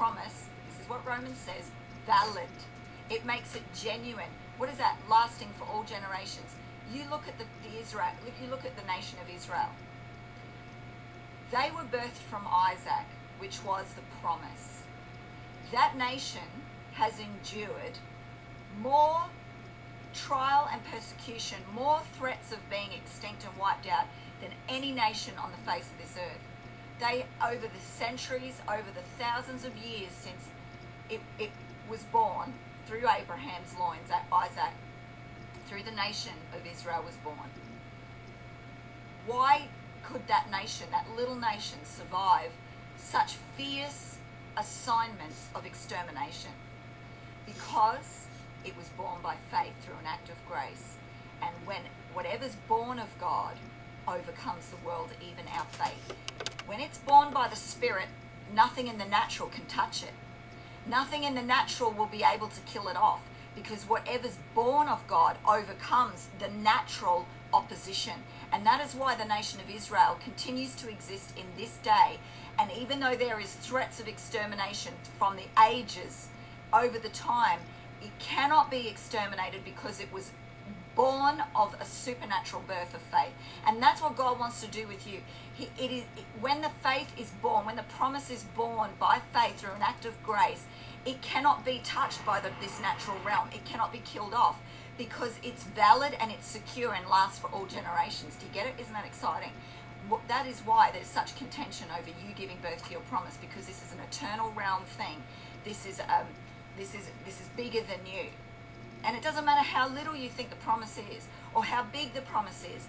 promise, this is what Romans says, valid. It makes it genuine. What is that? Lasting for all generations. You look at the, the Israel, you look at the nation of Israel. They were birthed from Isaac, which was the promise. That nation has endured more trial and persecution, more threats of being extinct and wiped out than any nation on the face of this earth. They, over the centuries, over the thousands of years since it, it was born through Abraham's loins, Isaac, through the nation of Israel was born. Why could that nation, that little nation, survive such fierce assignments of extermination? Because it was born by faith through an act of grace. And when whatever's born of God overcomes the world, even our faith. When it's born by the Spirit, nothing in the natural can touch it. Nothing in the natural will be able to kill it off because whatever's born of God overcomes the natural opposition. And that is why the nation of Israel continues to exist in this day. And even though there is threats of extermination from the ages over the time, it cannot be exterminated because it was born of a supernatural birth of faith. And that's what God wants to do with you. He, it is, when the faith is born, when the promise is born by faith through an act of grace, it cannot be touched by the, this natural realm. It cannot be killed off because it's valid and it's secure and lasts for all generations. Do you get it? Isn't that exciting? That is why there's such contention over you giving birth to your promise because this is an eternal realm thing. This is um, this is this is bigger than you. And it doesn't matter how little you think the promise is or how big the promise is.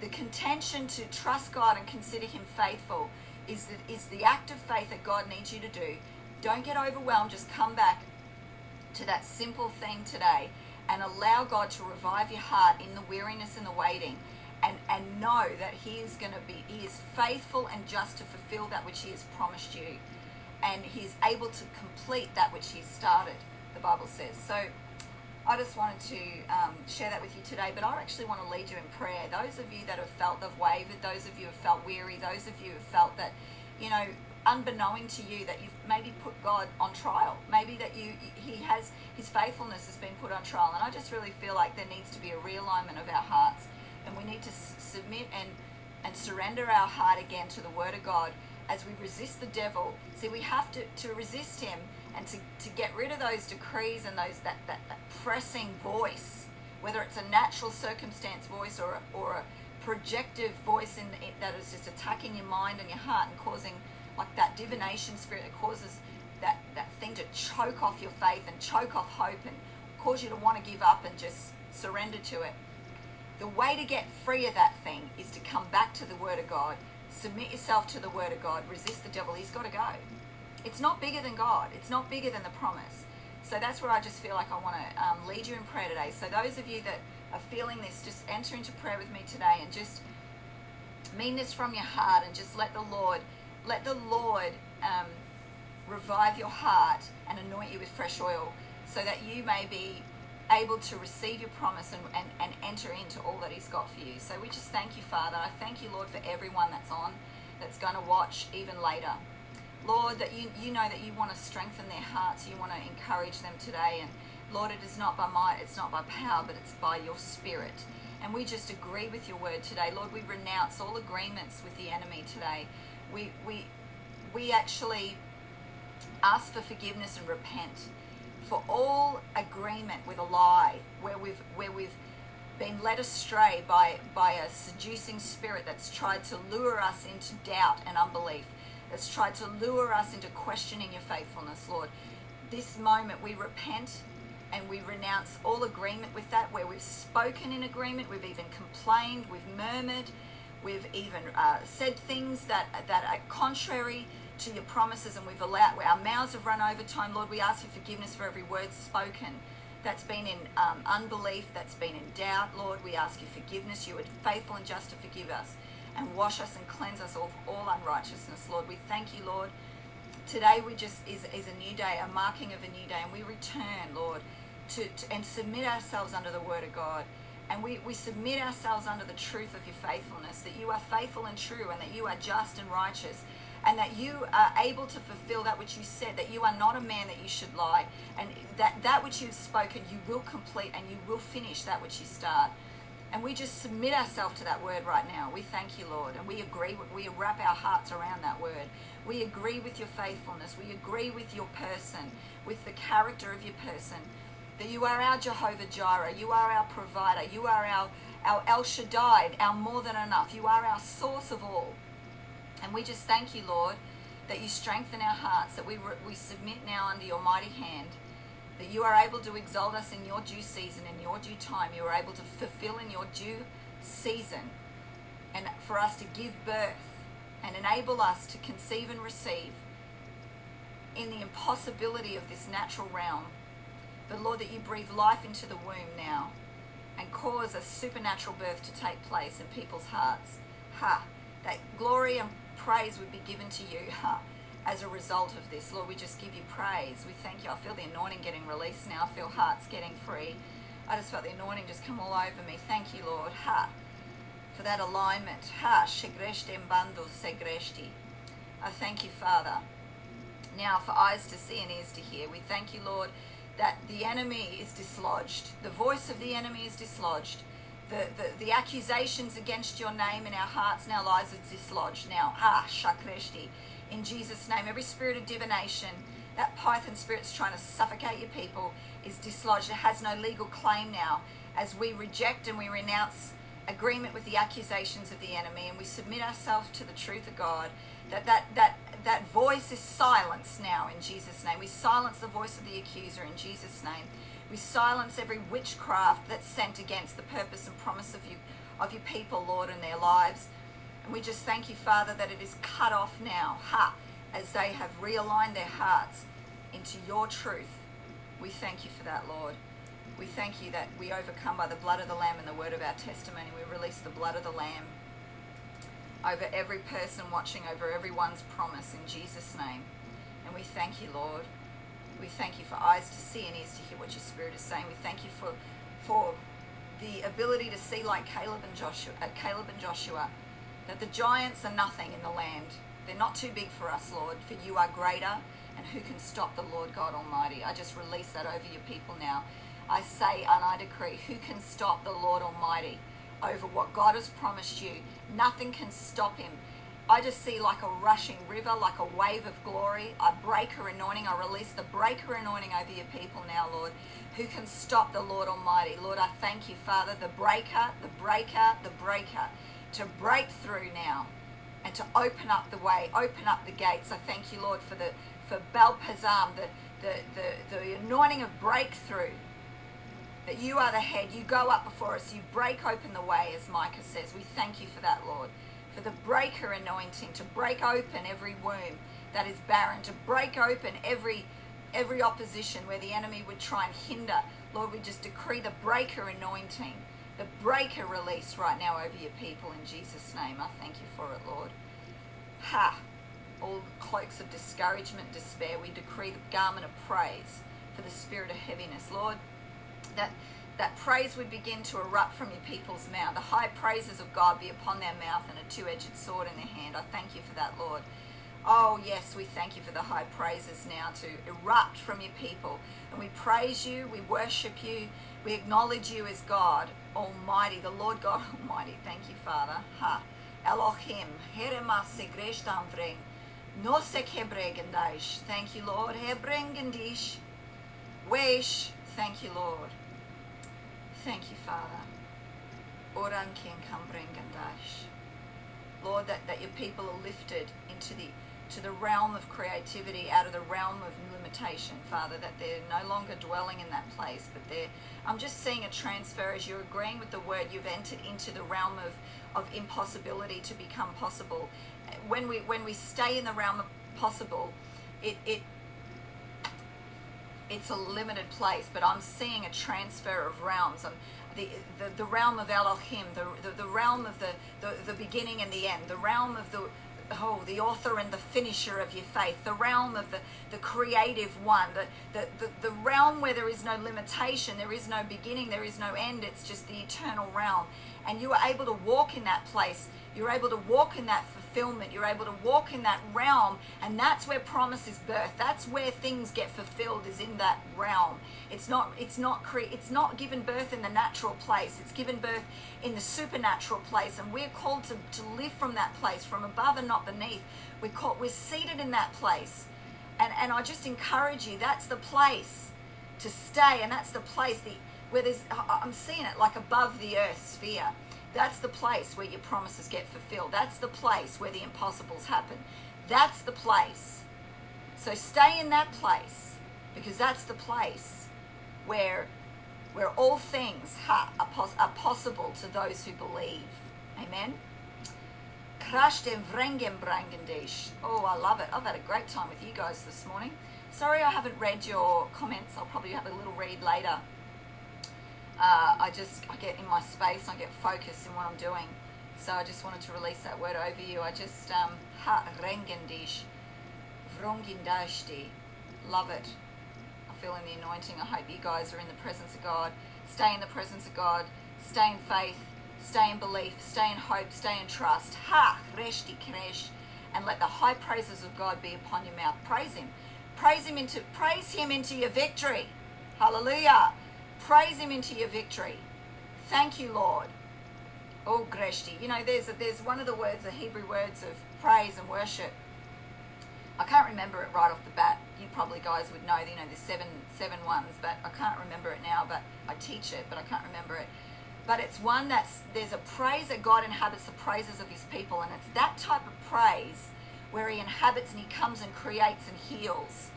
The contention to trust God and consider Him faithful is the, is the act of faith that God needs you to do. Don't get overwhelmed. Just come back to that simple thing today and allow God to revive your heart in the weariness and the waiting and, and know that He is going to be, He is faithful and just to fulfill that which He has promised you. And He is able to complete that which He started, the Bible says. So I just wanted to um, share that with you today, but I actually want to lead you in prayer. Those of you that have felt they've wavered, those of you have felt weary, those of you have felt that, you know, unbeknown to you that you've maybe put God on trial. Maybe that you he has his faithfulness has been put on trial. And I just really feel like there needs to be a realignment of our hearts and we need to submit and and surrender our heart again to the word of God as we resist the devil. See, we have to, to resist him and to, to get rid of those decrees and those that, that, that pressing voice, whether it's a natural circumstance voice or a, or a projective voice in, that is just attacking your mind and your heart and causing like that divination spirit that causes that, that thing to choke off your faith and choke off hope and cause you to want to give up and just surrender to it. The way to get free of that thing is to come back to the Word of God, submit yourself to the Word of God, resist the devil. He's got to go. It's not bigger than God, it's not bigger than the promise. So that's where I just feel like I want to um, lead you in prayer today. So, those of you that are feeling this, just enter into prayer with me today and just mean this from your heart and just let the Lord let the Lord um, revive your heart and anoint you with fresh oil so that you may be able to receive your promise and, and, and enter into all that He's got for you. So we just thank you, Father. I thank you, Lord, for everyone that's on, that's going to watch even later. Lord, that you, you know that you want to strengthen their hearts, you want to encourage them today. And Lord, it is not by might, it's not by power, but it's by your spirit. And we just agree with your word today. Lord, we renounce all agreements with the enemy today we we we actually ask for forgiveness and repent for all agreement with a lie where we've where we've been led astray by by a seducing spirit that's tried to lure us into doubt and unbelief that's tried to lure us into questioning your faithfulness lord this moment we repent and we renounce all agreement with that where we've spoken in agreement we've even complained we've murmured We've even uh, said things that, that are contrary to your promises, and we've allowed, our mouths have run over time. Lord, we ask for forgiveness for every word spoken that's been in um, unbelief, that's been in doubt. Lord, we ask you forgiveness. You are faithful and just to forgive us and wash us and cleanse us of all unrighteousness. Lord, we thank you, Lord. Today we just is, is a new day, a marking of a new day, and we return, Lord, to, to and submit ourselves under the word of God and we, we submit ourselves under the truth of your faithfulness, that you are faithful and true, and that you are just and righteous, and that you are able to fulfill that which you said, that you are not a man that you should lie, and that that which you've spoken, you will complete and you will finish that which you start. And we just submit ourselves to that word right now. We thank you, Lord, and we agree, we wrap our hearts around that word. We agree with your faithfulness. We agree with your person, with the character of your person. That you are our Jehovah Jireh. You are our provider. You are our, our El Shaddai, our more than enough. You are our source of all. And we just thank you, Lord, that you strengthen our hearts, that we, we submit now under your mighty hand, that you are able to exalt us in your due season, in your due time. You are able to fulfill in your due season, and for us to give birth and enable us to conceive and receive in the impossibility of this natural realm. But Lord, that you breathe life into the womb now and cause a supernatural birth to take place in people's hearts. Ha! That glory and praise would be given to you ha, as a result of this. Lord, we just give you praise. We thank you. I feel the anointing getting released now. I feel hearts getting free. I just felt the anointing just come all over me. Thank you, Lord. Ha for that alignment. Ha, shegreshte mbando segreshti. I thank you, Father. Now, for eyes to see and ears to hear, we thank you, Lord, that the enemy is dislodged. The voice of the enemy is dislodged. The, the, the accusations against your name in our hearts and our lives is dislodged now. Ah, shakreshti. In Jesus' name, every spirit of divination, that python spirit's trying to suffocate your people, is dislodged. It has no legal claim now as we reject and we renounce agreement with the accusations of the enemy and we submit ourselves to the truth of God, that that, that, that voice is silenced now in Jesus' name. We silence the voice of the accuser in Jesus' name. We silence every witchcraft that's sent against the purpose and promise of you of your people, Lord, in their lives. And we just thank you, Father, that it is cut off now, ha, as they have realigned their hearts into your truth. We thank you for that, Lord. We thank you that we overcome by the blood of the Lamb and the word of our testimony. We release the blood of the Lamb over every person watching, over everyone's promise in Jesus' name. And we thank you, Lord. We thank you for eyes to see and ears to hear what your Spirit is saying. We thank you for, for the ability to see like Caleb and Joshua, uh, Caleb and Joshua, that the giants are nothing in the land. They're not too big for us, Lord, for you are greater. And who can stop the Lord God Almighty? I just release that over your people now. I say and I decree, who can stop the Lord Almighty over what God has promised you? Nothing can stop him. I just see like a rushing river, like a wave of glory, a breaker anointing. I release the breaker anointing over your people now, Lord. Who can stop the Lord Almighty? Lord, I thank you, Father, the breaker, the breaker, the breaker, to break through now and to open up the way, open up the gates. I thank you, Lord, for the for Baal Perazim, the, the, the, the anointing of breakthrough that you are the head. You go up before us. You break open the way, as Micah says. We thank you for that, Lord. For the breaker anointing to break open every womb that is barren, to break open every every opposition where the enemy would try and hinder. Lord, we just decree the breaker anointing, the breaker release right now over your people in Jesus' name. I thank you for it, Lord. Ha! All cloaks of discouragement, despair, we decree the garment of praise for the spirit of heaviness. Lord, that that praise would begin to erupt from your people's mouth. The high praises of God be upon their mouth and a two-edged sword in their hand. I thank you for that, Lord. Oh, yes, we thank you for the high praises now to erupt from your people. And we praise you, we worship you, we acknowledge you as God Almighty, the Lord God Almighty. Thank you, Father. Ha. Elohim. Herema segresh damvreng. No se hebregendish. Thank you, Lord. Hebrengendish. Wesh. Thank you, Lord. Thank you, Father. Orankin Kambrengandash. Lord, that, that your people are lifted into the to the realm of creativity, out of the realm of limitation, Father, that they're no longer dwelling in that place, but they're I'm just seeing a transfer as you're agreeing with the word, you've entered into the realm of, of impossibility to become possible. When we when we stay in the realm of possible, it, it it's a limited place, but I'm seeing a transfer of realms. I'm, the, the, the realm of Elohim, the, the, the realm of the, the, the beginning and the end, the realm of the, oh, the author and the finisher of your faith, the realm of the, the creative one, the, the, the, the realm where there is no limitation, there is no beginning, there is no end, it's just the eternal realm. And you are able to walk in that place. You're able to walk in that fulfillment. You're able to walk in that realm, and that's where promise is birthed. That's where things get fulfilled. Is in that realm. It's not. It's not. Cre- it's not given birth in the natural place. It's given birth in the supernatural place, and we're called to, to live from that place, from above and not beneath. We're called. We're seated in that place, and and I just encourage you. That's the place to stay, and that's the place the where there's. I'm seeing it like above the earth sphere that's the place where your promises get fulfilled. That's the place where the impossibles happen. That's the place. So stay in that place because that's the place where where all things are, pos- are possible to those who believe. Amen. Oh, I love it. I've had a great time with you guys this morning. Sorry I haven't read your comments. I'll probably have a little read later uh, I just I get in my space, I get focused in what I'm doing. So I just wanted to release that word over you. I just um, ha rengendish, vrongindashti, love it. I feel in the anointing. I hope you guys are in the presence of God. Stay in the presence of God. Stay in faith. Stay in belief. Stay in hope. Stay in trust. Ha reshti kresh, and let the high praises of God be upon your mouth. Praise Him. Praise Him into praise Him into your victory. Hallelujah. Praise Him into your victory. Thank you, Lord. Oh, Greshti. You know, there's a, there's one of the words, the Hebrew words of praise and worship. I can't remember it right off the bat. You probably guys would know, you know, there's seven seven ones, but I can't remember it now. But I teach it, but I can't remember it. But it's one that's there's a praise that God inhabits the praises of His people, and it's that type of praise where He inhabits and He comes and creates and heals,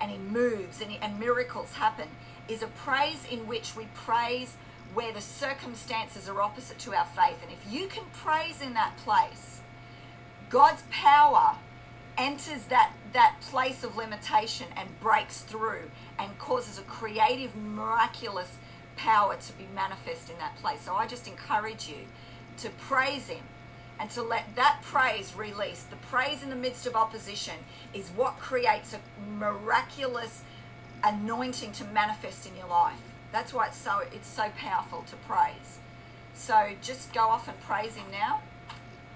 and He moves and, he, and miracles happen is a praise in which we praise where the circumstances are opposite to our faith. And if you can praise in that place, God's power enters that, that place of limitation and breaks through and causes a creative, miraculous power to be manifest in that place. So I just encourage you to praise Him and to let that praise release. The praise in the midst of opposition is what creates a miraculous anointing to manifest in your life. That's why it's so it's so powerful to praise. So just go off and praise him now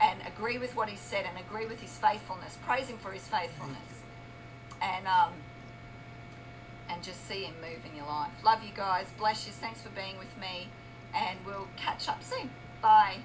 and agree with what he said and agree with his faithfulness. Praise him for his faithfulness. And um and just see him move in your life. Love you guys. Bless you. Thanks for being with me. And we'll catch up soon. Bye.